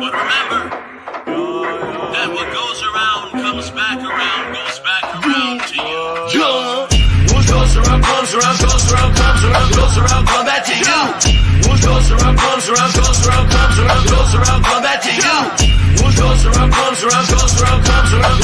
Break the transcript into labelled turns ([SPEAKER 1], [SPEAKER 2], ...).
[SPEAKER 1] But remember that what goes around comes back around, goes back around to you. What goes around comes around, goes around, comes around, goes around, come back to you. What goes around comes around, goes around, comes around, goes around, come back to you. What goes around comes around, goes around, comes around.